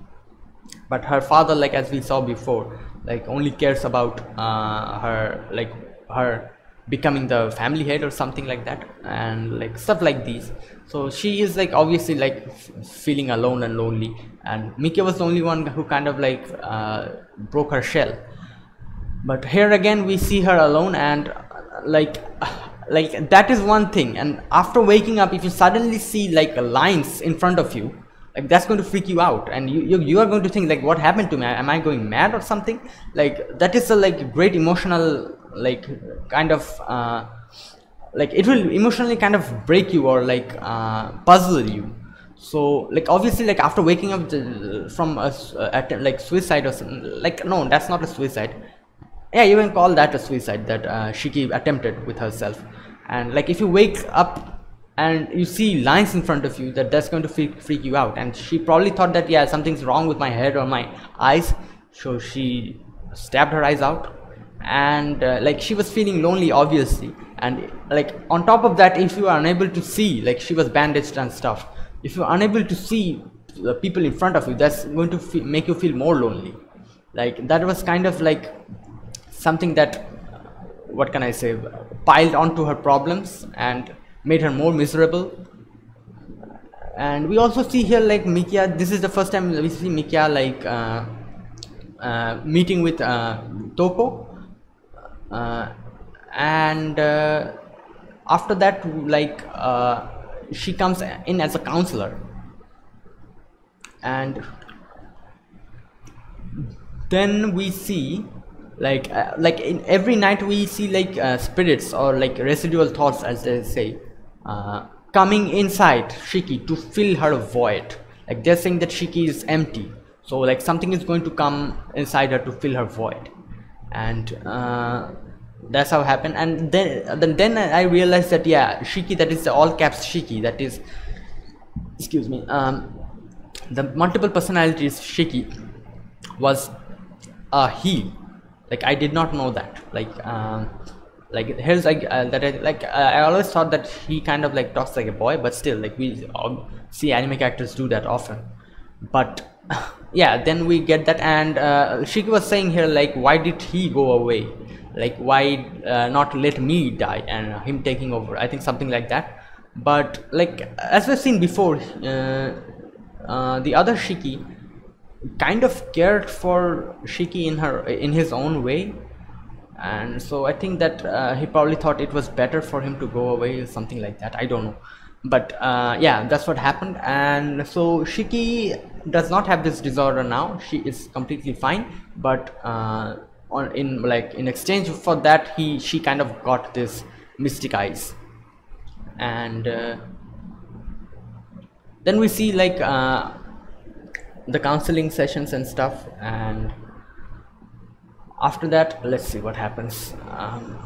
But her father like as we saw before like only cares about uh, her like her becoming the family head or something like that and like stuff like these. So she is like obviously like feeling alone and lonely and Miki was the only one who kind of like uh, broke her shell. But here again we see her alone and like like that is one thing. And after waking up if you suddenly see like lines in front of you like that's going to freak you out. And you, you you are going to think like what happened to me? Am i going mad or something? Like that is a like great emotional like kind of uh, like it will emotionally kind of break you or like uh, puzzle you. So like obviously like after waking up the, from a uh, like suicide or something like no that's not a suicide. Yeah you can call that a suicide that uh, Shiki attempted with herself. And like if you wake up and you see lines in front of you that that's going to freak, freak you out. And she probably thought that yeah something's wrong with my head or my eyes. So she stabbed her eyes out. And uh, like she was feeling lonely obviously. And like on top of that if you are unable to see like she was bandaged and stuff. If you're unable to see the people in front of you that's going to make you feel more lonely. Like that was kind of like something that what can i say piled onto her problems. And made her more miserable. And we also see here like Mikiya this is the first time we see Mikiya like uh, uh, meeting with uh, Toko. Uh, and uh, after that like uh, she comes in as a counselor. And then we see like like in every night we see like spirits or like residual thoughts as they say uh, coming inside Shiki to fill her void. Like they're saying that Shiki is empty. So like something is going to come inside her to fill her void. And uh, that's how it happened. And then then, then I realized that yeah Shiki that is all caps Shiki. That is excuse me um, the multiple personalities Shiki was a he. Like I did not know that. Like um, like here's like uh, that I, like uh, I always thought that he kind of like talks like a boy but still like we see anime characters do that often. But yeah then we get that and uh, Shiki was saying here like why did he go away? Like why uh, not let me die and him taking over? I think something like that. But like as we've seen before uh, uh, the other Shiki kind of cared for Shiki in her in his own way and so I think that uh, he probably thought it was better for him to go away something like that. I don't know. But uh, yeah that's what happened. And so Shiki does not have this disorder now. She is completely fine. But uh, on in like in exchange for that he she kind of got this mystic eyes. And uh, then we see like uh, the counseling sessions and stuff. And after that let's see what happens. Um,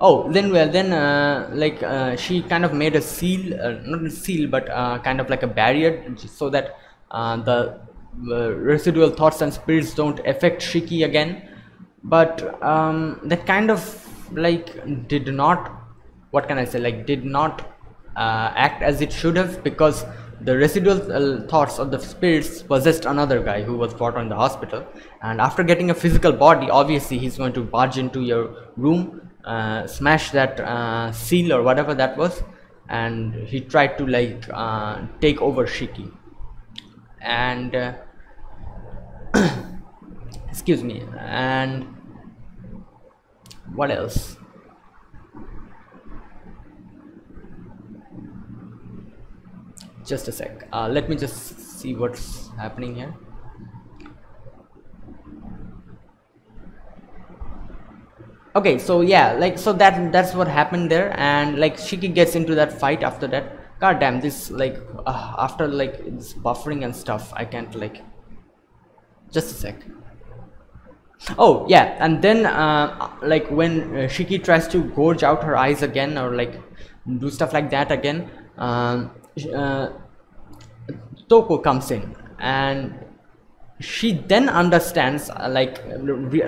oh then well then uh, like uh, she kind of made a seal uh, not a seal but uh, kind of like a barrier so that uh, the uh, residual thoughts and spirits don't affect shiki again. But um, that kind of like did not what can i say like did not act as it should have because the residual uh, thoughts of the spirits possessed another guy who was brought on the hospital. And after getting a physical body obviously he's going to barge into your room uh, smash that uh, seal or whatever that was. And he tried to like uh, take over Shiki. And uh, excuse me. And what else just a sec. Uh, let me just see what's happening here. Okay so yeah like so that that's what happened there and like Shiki gets into that fight after that. God damn this like uh, after like this buffering and stuff I can't like just a sec. Oh yeah and then uh, like when uh, Shiki tries to gorge out her eyes again or like do stuff like that again um, uh, Toko comes in and she then understands uh, like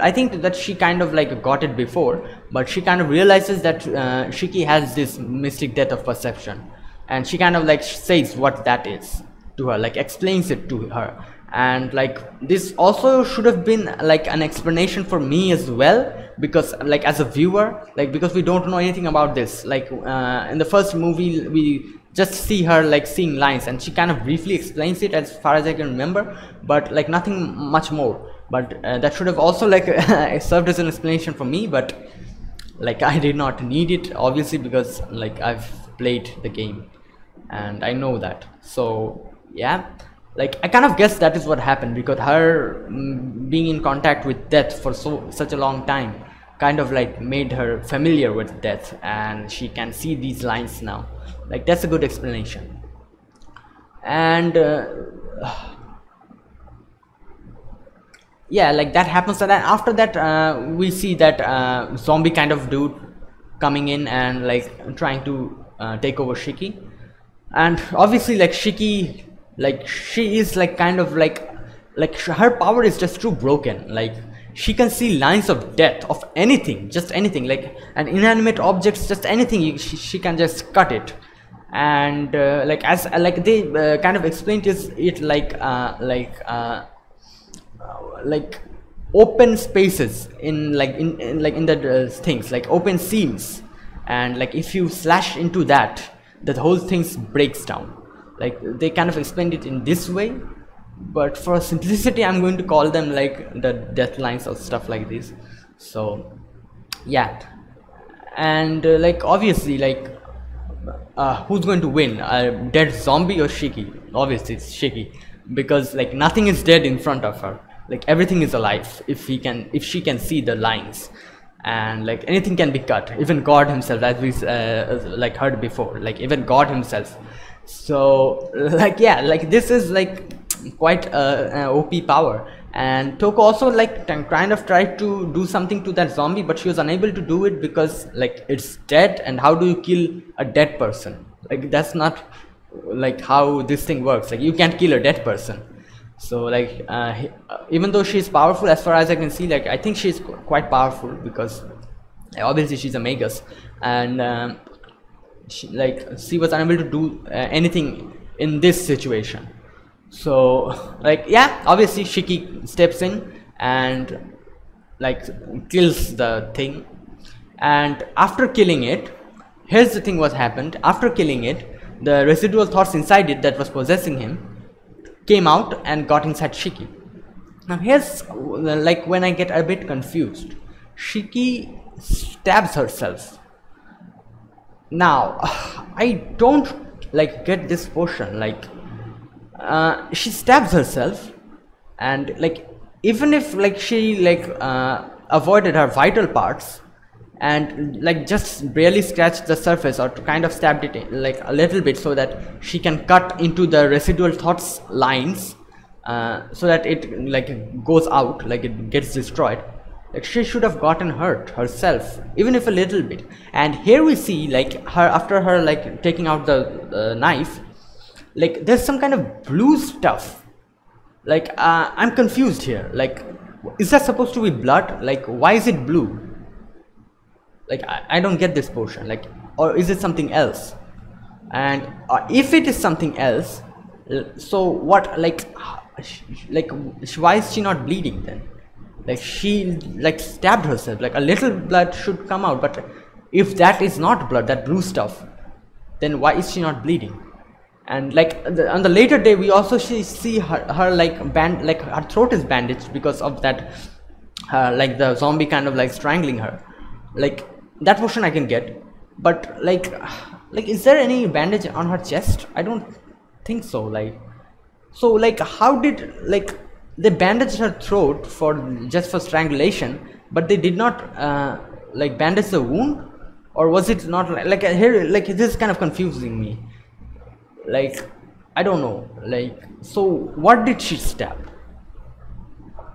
I think that she kind of like got it before but she kind of realizes that uh, Shiki has this mystic death of perception. And she kind of like says what that is to her like explains it to her. And like this also should have been like an explanation for me as well because like as a viewer like because we don't know anything about this. Like uh, in the first movie we just see her like seeing lines and she kind of briefly explains it as far as I can remember but like nothing much more. But uh, that should have also like served as an explanation for me but like I did not need it obviously because like I've played the game and I know that. So yeah. Like I kind of guess that is what happened because her mm, being in contact with death for so such a long time kind of like made her familiar with death and she can see these lines now like that's a good explanation. And uh, yeah like that happens. And after that uh, we see that uh, zombie kind of dude coming in and like trying to uh, take over Shiki. And obviously like Shiki like she is like kind of like like her power is just too broken. Like she can see lines of death of anything just anything. Like an inanimate objects just anything she, she can just cut it and uh, like as uh, like they uh, kind of explained is it like uh, like uh, like open spaces in like in, in like in the uh, things like open seams and like if you slash into that the whole thing breaks down. Like they kind of explained it in this way but for simplicity i'm going to call them like the death lines or stuff like this. So yeah. And like obviously like uh, who's going to win? A dead zombie or shiki obviously it's shiki because like nothing is dead in front of her. Like everything is alive if he can if she can see the lines. And like anything can be cut. Even god himself as we uh, like heard before. Like even god himself. So like yeah like this is like quite uh, an op power and Toko also like kind of tried to do something to that zombie but she was unable to do it because like it's dead and how do you kill a dead person? Like that's not like how this thing works. Like you can't kill a dead person. So like uh, uh, even though she's powerful as far as I can see like I think she's quite powerful because obviously she's a magus. And um, she, like she was unable to do uh, anything in this situation so like yeah obviously shiki steps in and like kills the thing. And after killing it here's the thing what happened. After killing it the residual thoughts inside it that was possessing him came out and got inside shiki. Now here's like when i get a bit confused shiki stabs herself. Now i don't like get this portion like uh, she stabs herself and like even if like she like uh, avoided her vital parts and like just barely scratched the surface or to kind of stabbed it in, like a little bit so that she can cut into the residual thoughts lines uh, so that it like goes out like it gets destroyed. Like she should have gotten hurt herself even if a little bit. And here we see like her after her like taking out the uh, knife like there's some kind of blue stuff. Like uh, i'm confused here. Like is that supposed to be blood? Like why is it blue? Like i, I don't get this portion. Like or is it something else? And uh, if it is something else so what like like why is she not bleeding then? Like she like stabbed herself. Like a little blood should come out but if that is not blood that blue stuff then why is she not bleeding and like the, on the later day we also see, see her, her like band like her throat is bandaged because of that uh, like the zombie kind of like strangling her. Like that portion i can get. But like like is there any bandage on her chest? I don't think so like. So like how did like they bandaged her throat for just for strangulation but they did not uh, like bandage the wound? Or was it not like, like here like this is kind of confusing me like i don't know like so what did she stab?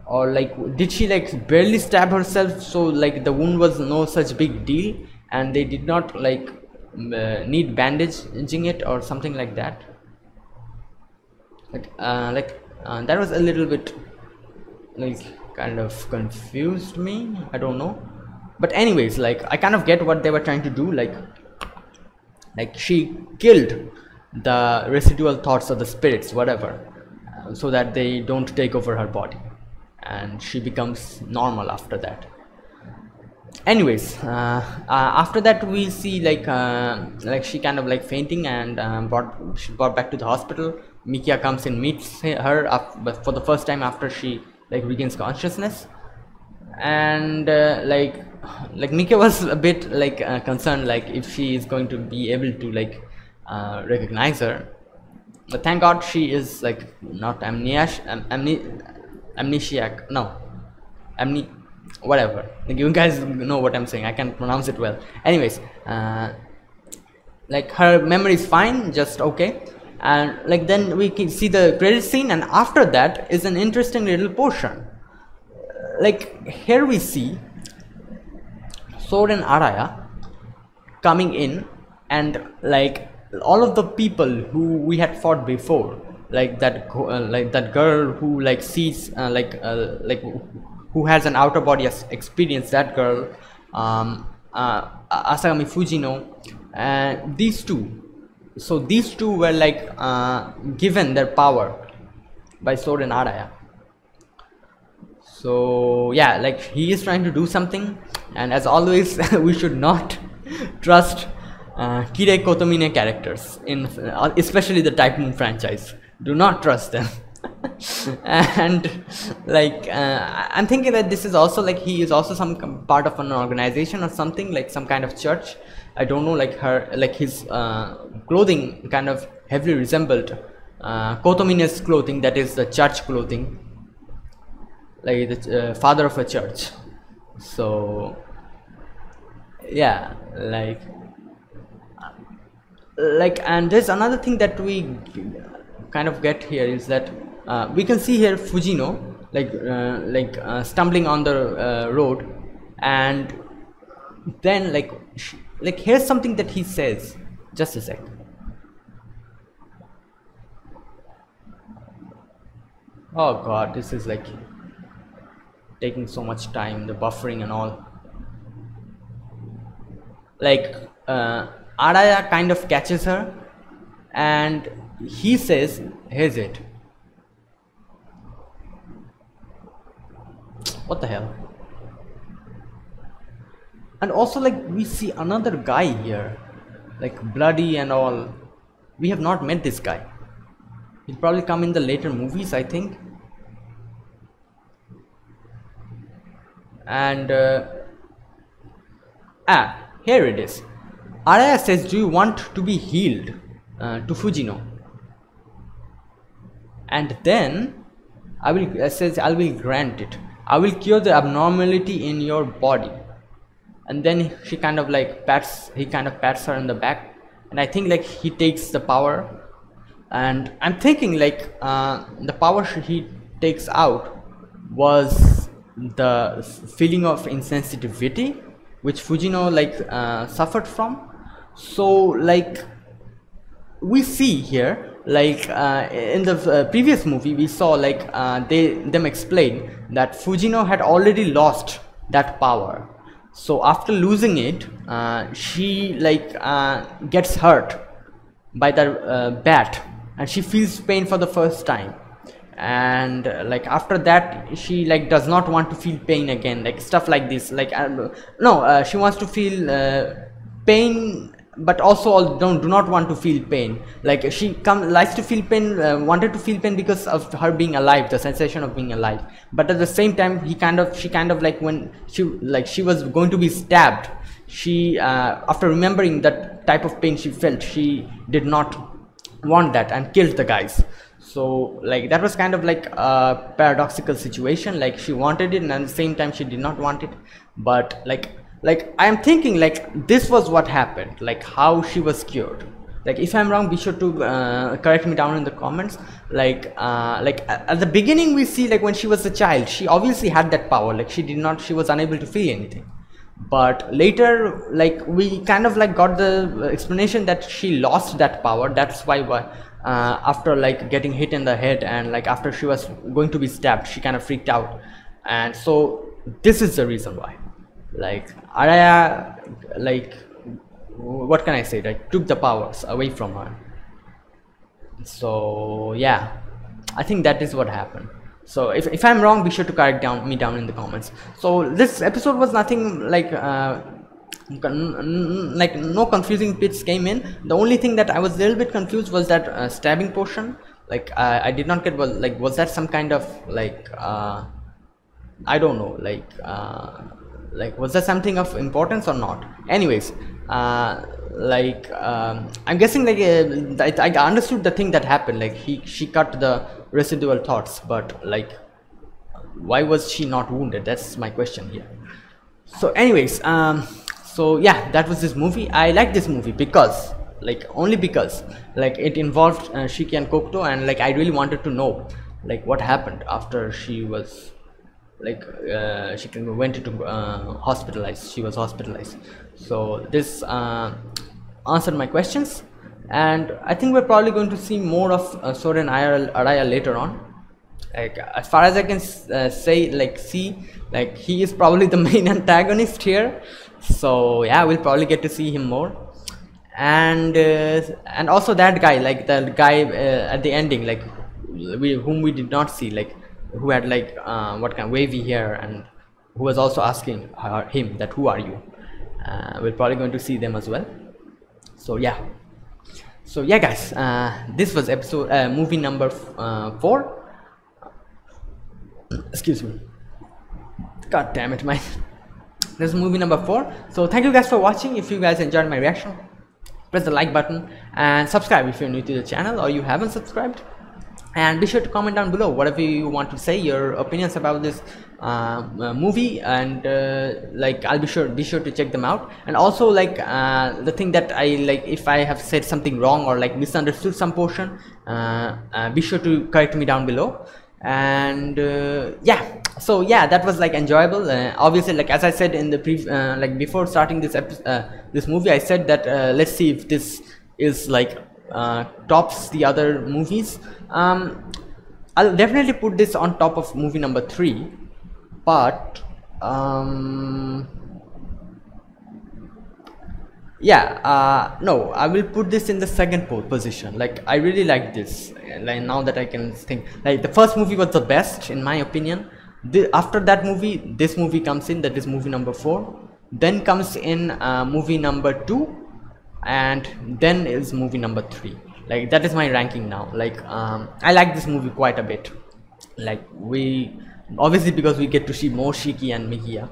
Or like did she like barely stab herself so like the wound was no such big deal and they did not like uh, need bandaging it or something like that? Like uh, like uh, that was a little bit like kind of confused me i don't know. But anyways like i kind of get what they were trying to do like like she killed the residual thoughts of the spirits whatever so that they don't take over her body. And she becomes normal after that. Anyways uh, uh, after that we see like uh, like she kind of like fainting and um, brought she brought back to the hospital. Mikiya comes and meets her up but for the first time after she like regains consciousness. And uh, like like Mikiya was a bit like uh, concerned like if she is going to be able to like uh, recognize her. But thank god she is like not amnesiac am amne amnesiac no amne whatever. Like you guys know what i'm saying i can pronounce it well. Anyways uh, like her memory is fine just okay. And like then we can see the credit scene and after that is an interesting little portion. Like here we see Souren Araya coming in and like all of the people who we had fought before like that uh, like that girl who like sees uh, like uh, like who has an outer body experience that girl um, uh, Asagami Fujino and these two so these two were like uh, given their power by Souren Araya so yeah like he is trying to do something and as always we should not trust uh, Kirei Kotomine characters in uh, especially the Type Moon franchise. Do not trust them. And like uh, I'm thinking that this is also like he is also some part of an organization or something like some kind of church. I don't know like her like his uh, clothing kind of heavily resembled uh, Kotomine's clothing that is the church clothing. Like the uh, father of a church. So yeah like like and there's another thing that we kind of get here is that uh, we can see here Fujino like uh, like uh, stumbling on the uh, road. And then like like here's something that he says. Just a sec. Oh god this is like taking so much time the buffering and all. Like uh, Araya kind of catches her and he says, here's it. What the hell? And also like we see another guy here, like bloody and all. We have not met this guy. He'll probably come in the later movies, I think. And uh, ah, here it is. Araya says, do you want to be healed uh, to Fujino? And then I will uh, says, I will grant it. I will cure the abnormality in your body. And then she kind of like pats, he kind of pats her in the back. And I think like he takes the power. And I'm thinking like uh, the power he takes out was the feeling of insensitivity which Fujino like uh, suffered from so like we see here like uh, in the uh, previous movie we saw like uh, they them explain that Fujino had already lost that power. So after losing it uh, she like uh, gets hurt by the uh, bat and she feels pain for the first time. And like after that she like does not want to feel pain again like stuff like this. Like no she wants to feel pain but also don't do not want to feel pain. Like she come likes to feel pain uh, wanted to feel pain because of her being alive the sensation of being alive. But at the same time he kind of she kind of like when she like she was going to be stabbed she uh, after remembering that type of pain she felt she did not want that and killed the guys. So like that was kind of like a paradoxical situation. Like she wanted it and at the same time she did not want it. But like like i am thinking like this was what happened. Like how she was cured. Like if i'm wrong be sure to uh, correct me down in the comments. Like uh, like at the beginning we see like when she was a child she obviously had that power. Like she did not she was unable to feel anything. But later like we kind of like got the explanation that she lost that power. That's why uh, after like getting hit in the head and like after she was going to be stabbed she kind of freaked out. And so this is the reason why like Araya like what can I say? Like took the powers away from her. So yeah. I think that is what happened. So if, if I'm wrong be sure to correct down me down in the comments. So this episode was nothing like uh, like no confusing bits came in. The only thing that I was a little bit confused was that uh, stabbing portion like uh, I did not get was like was that some kind of like uh, I don't know like uh, like was that something of importance or not? Anyways uh, like um, i'm guessing like uh, I, I understood the thing that happened. Like he she cut the residual thoughts but like why was she not wounded? That's my question here. So anyways um so yeah that was this movie. I like this movie because like only because like it involved uh, shiki and kokutou and like i really wanted to know like what happened after she was like uh, she went into uh, hospitalized. She was hospitalized. So this uh, answered my questions. And I think we're probably going to see more of uh, Souren Araya later on. Like as far as I can uh, say like see like he is probably the main antagonist here. So yeah we'll probably get to see him more. And uh, and also that guy like the guy uh, at the ending like we whom we did not see like who had like uh, what kind of wavy hair and who was also asking her, him that who are you? Uh, we're probably going to see them as well. So yeah. So yeah guys uh, this was episode uh, movie number uh, four. Excuse me. God damn it my this is movie number four. So thank you guys for watching. If you guys enjoyed my reaction press the like button and subscribe if you're new to the channel or you haven't subscribed and be sure to comment down below whatever you want to say your opinions about this uh, uh, movie. And uh, like I'll be sure be sure to check them out. And also like uh, the thing that I like if I have said something wrong or like misunderstood some portion uh, uh, be sure to correct me down below. And yeah. So yeah that was like enjoyable. Obviously like as I said in the pre like before starting this this movie I said that let's see if this is like uh, tops the other movies. Um, I'll definitely put this on top of movie number three but um, yeah uh, no I will put this in the second position. Like I really like this like now that I can think like the first movie was the best in my opinion. The, after that movie this movie comes in that is movie number four. Then comes in uh, movie number two and then is movie number three. Like that is my ranking now. Like um, i like this movie quite a bit. Like we obviously because we get to see more shiki and mikiya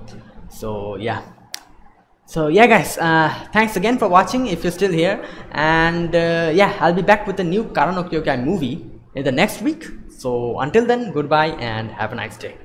so yeah. So yeah guys uh, thanks again for watching if you're still here. And uh, yeah i'll be back with a new Kara no Kyoukai movie in the next week. So until then goodbye and have a nice day